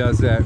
does that.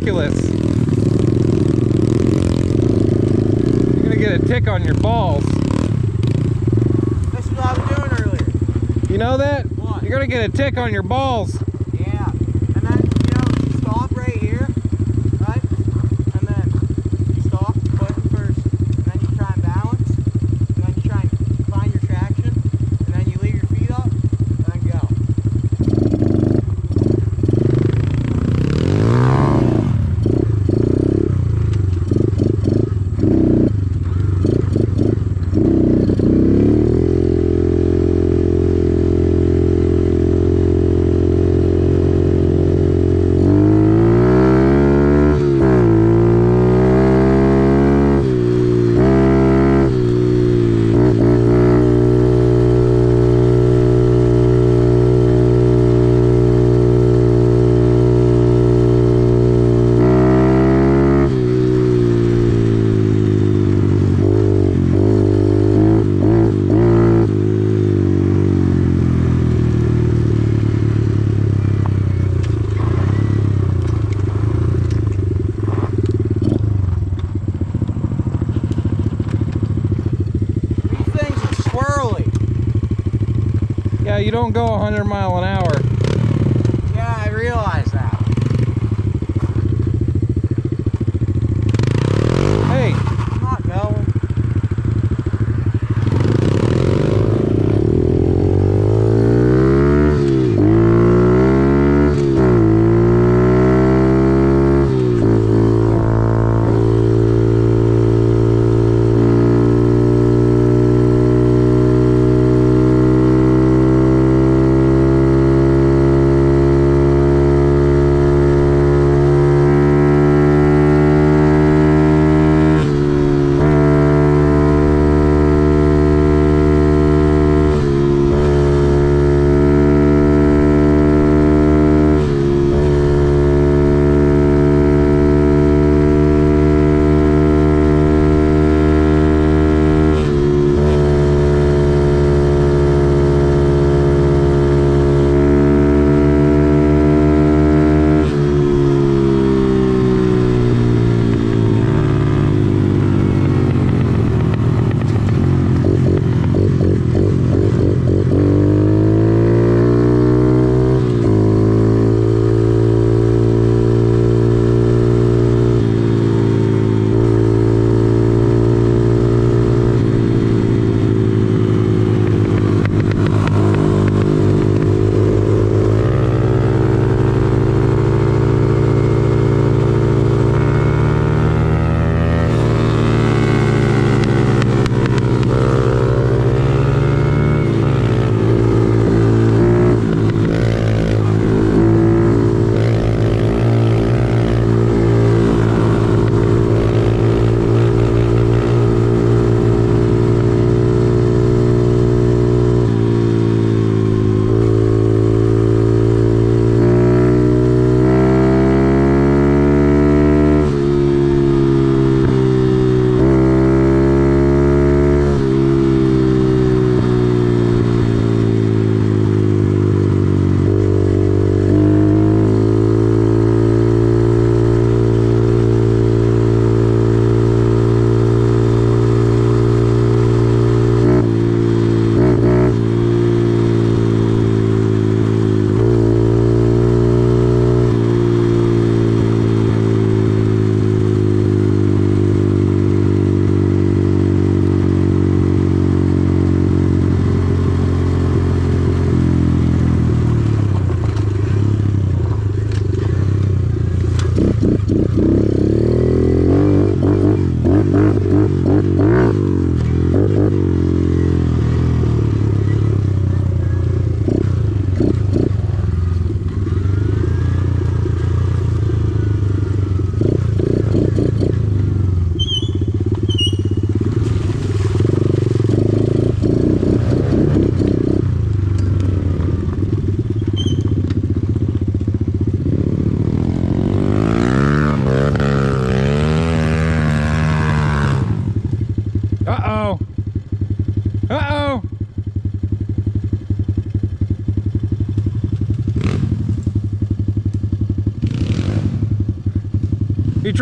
ridiculous. You're gonna get a tick on your balls. That's what I was doing earlier. You know that? What? You're gonna get a tick on your balls.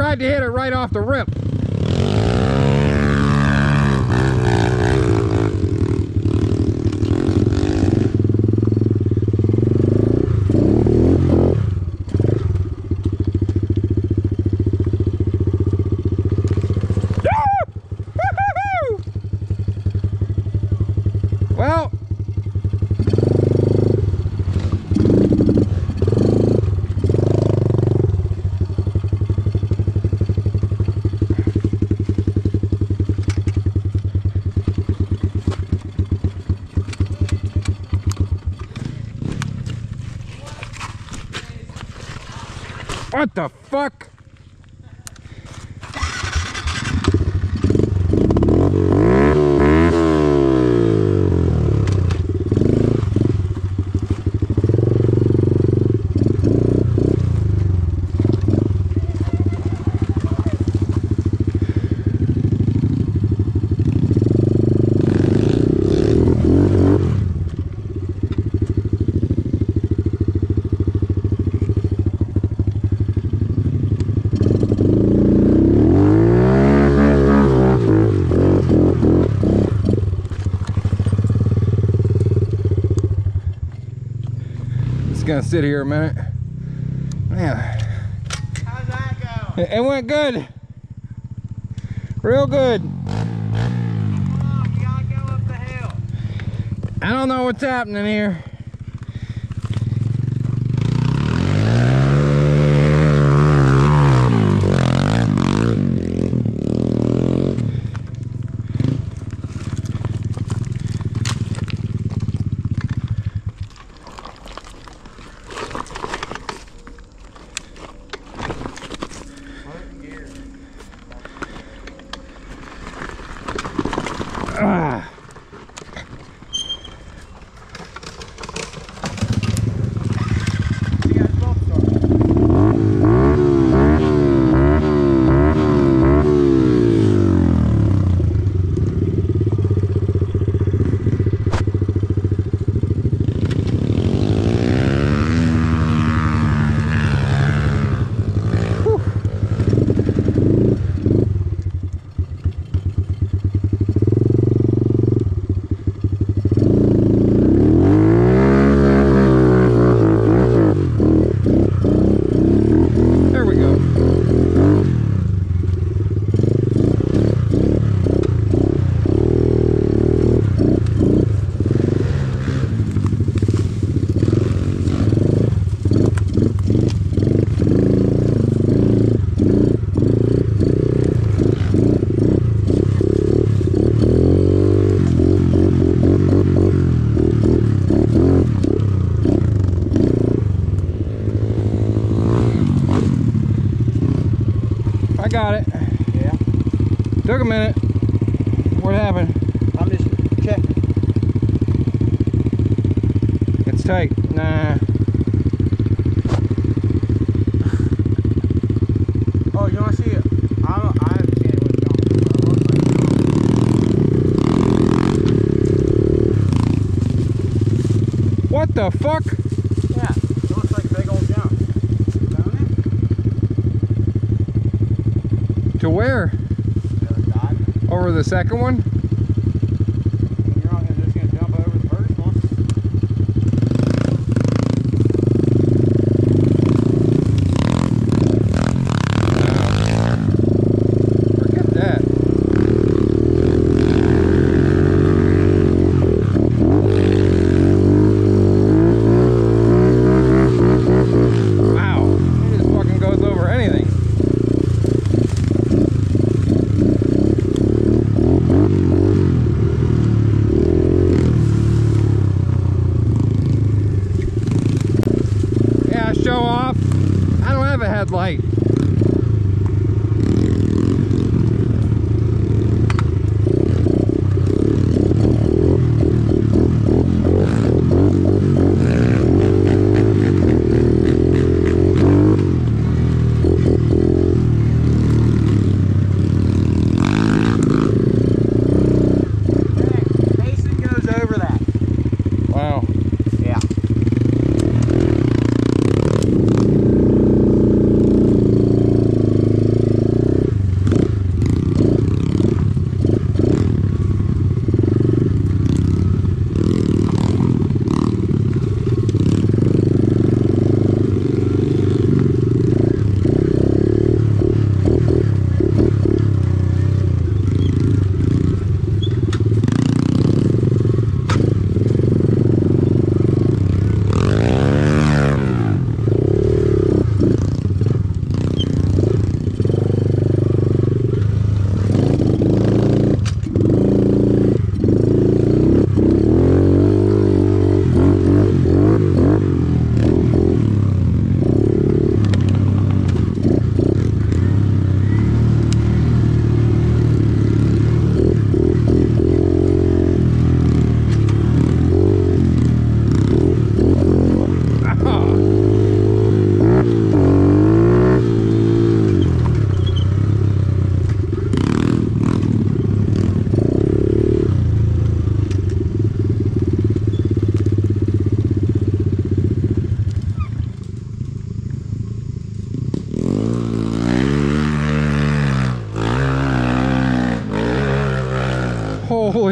Tried to hit it right off the rip. Woo-hoo-hoo! Well, what the fuck? Gonna sit here a minute. Man, How's that going? it went good. Real good. Come on, go up the hill. I don't know what's happening here. Ah. You guys both start. There we go. I got it. Yeah. Took a minute. What happened? I'm just checking. It's tight. Nah. Oh, you see it? I don't, I understand what's going What the fuck? Yeah, it looks like a big old jump. Don't it? To where? The other side. Over the second one? You're not gonna just gonna jump over the first one. Forget that. Wow. It just fucking goes over anything. Show off. I don't have a headlight. Hey, Mason goes over that. Wow. Yeah.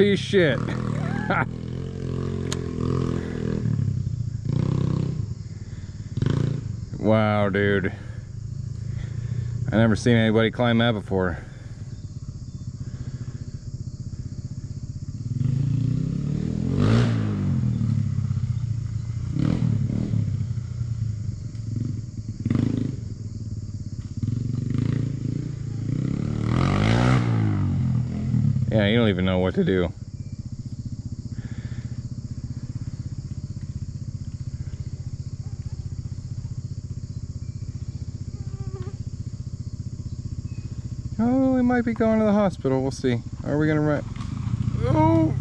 Holy shit. wow, dude. I never seen anybody climb that before. Yeah, you don't even know what to do. Oh, we might be going to the hospital. We'll see. Are we gonna run? Oh!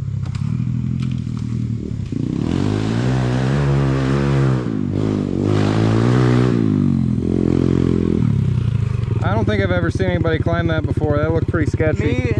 I don't think I've ever seen anybody climb that before. That looked pretty sketchy.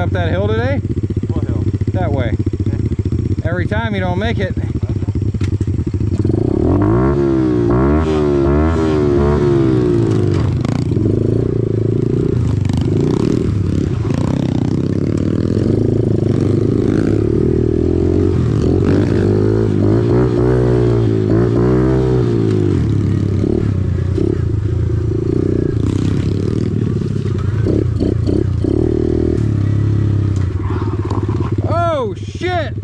Up that hill today? What hill? That way. Every time you don't make it. Oh shit!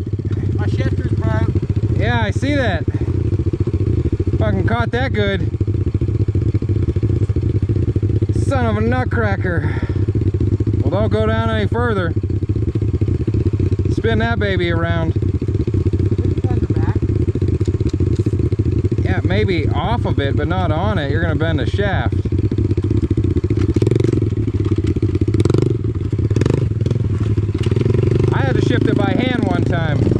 My shifter's broke. Yeah, I see that. Fucking caught that good. Son of a nutcracker. Well, don't go down any further. Spin that baby around. Yeah, maybe off of it, but not on it. You're gonna bend the shaft. I had to shift it by hand one time.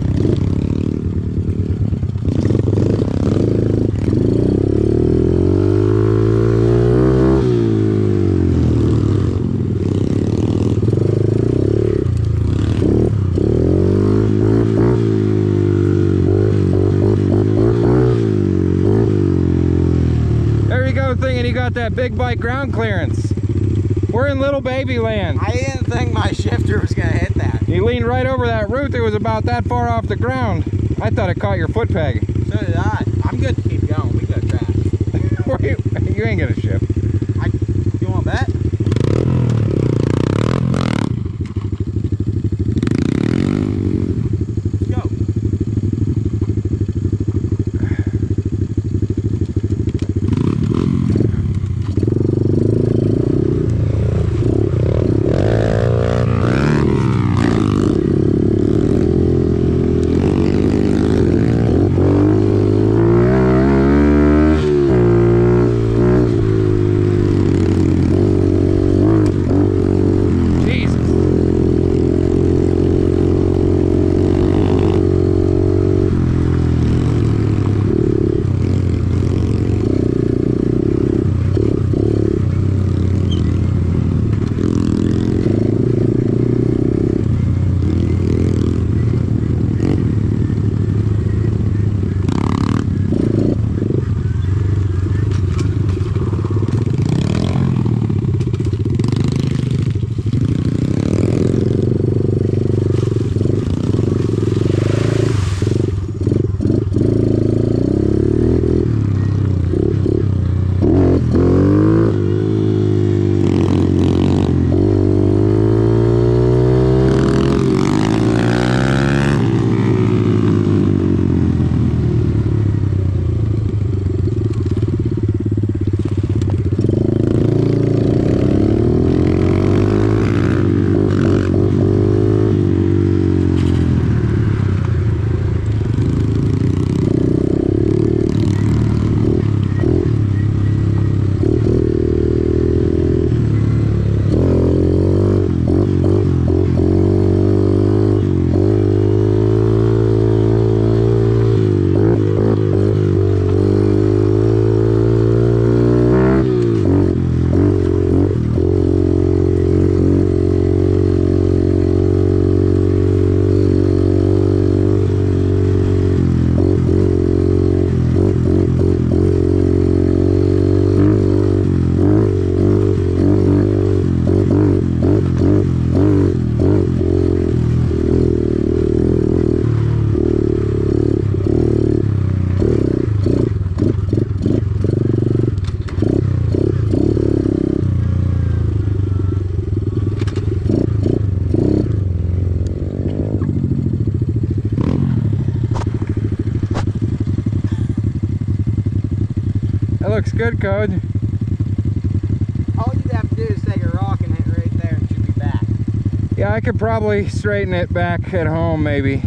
There you go, thinking you got that big bike ground clearance. We're in little baby land. I didn't think my shifter was gonna hit that. You leaned right over that root that was about that far off the ground. I thought it caught your foot peg. So did I. I'm good to keep going. We got trash. You ain't gonna shift. Good, Code. All you'd have to do is take a rock and hit right there and should be back. Yeah, I could probably straighten it back at home, maybe.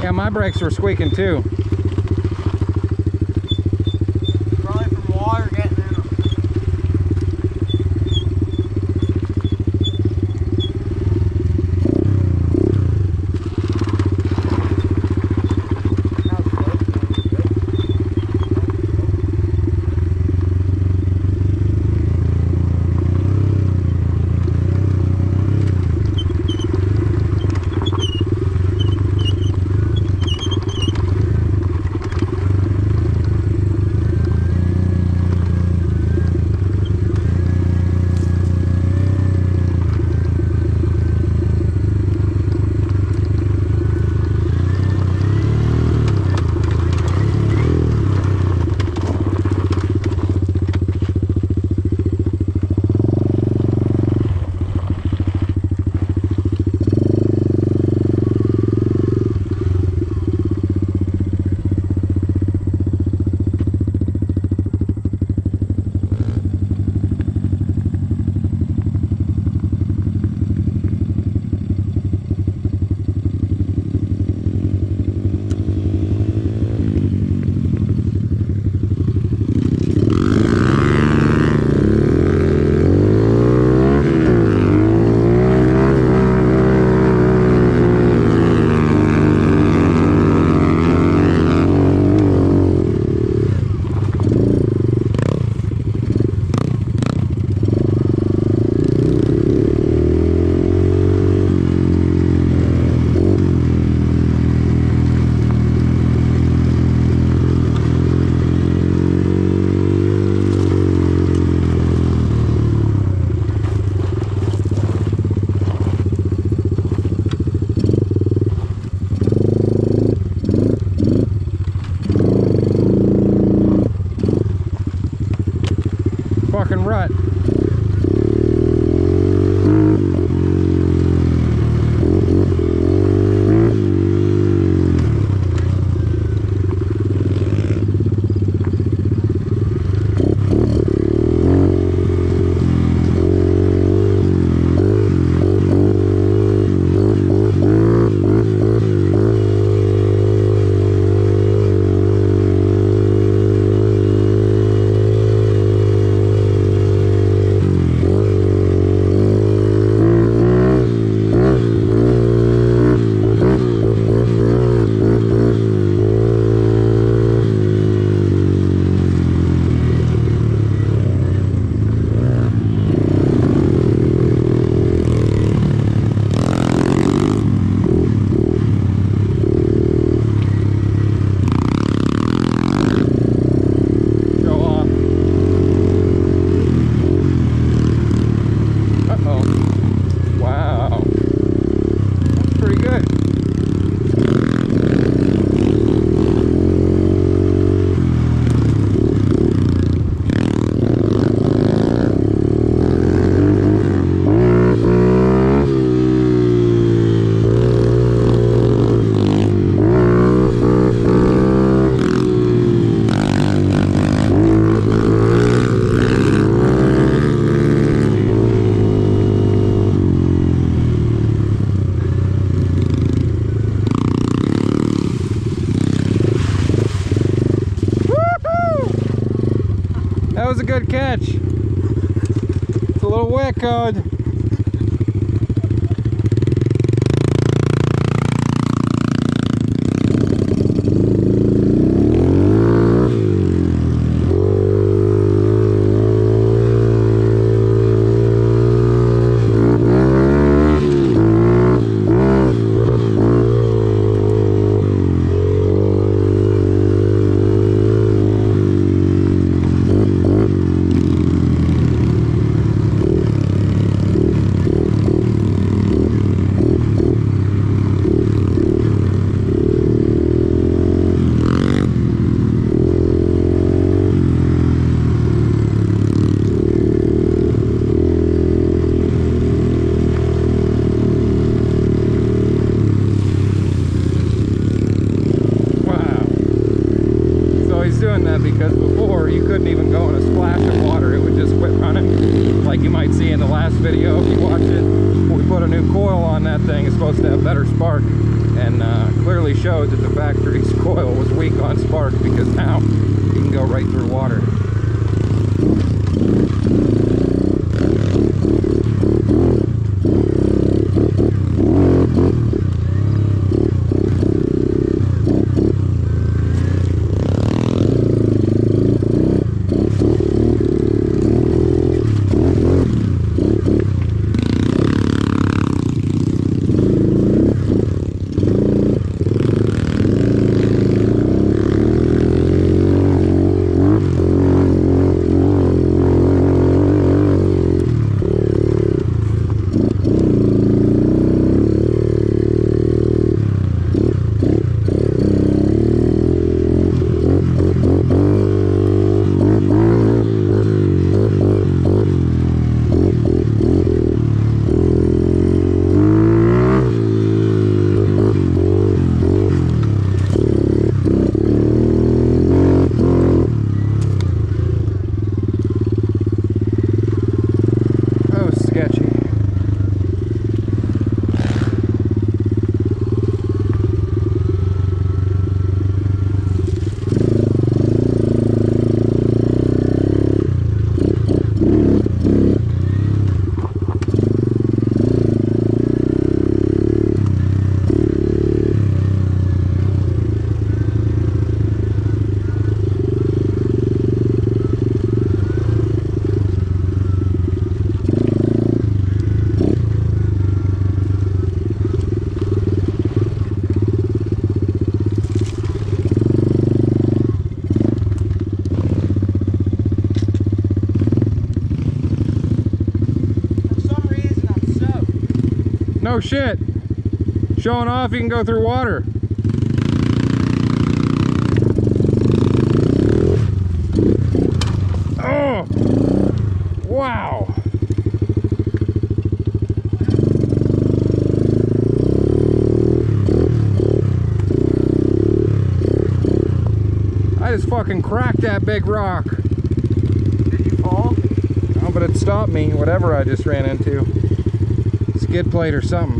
Yeah, my brakes were squeaking too. God. shit. Showing off you can go through water. Oh! Wow! I just fucking cracked that big rock. Did you fall? No, but it stopped me, whatever I just ran into. Skid plate or something.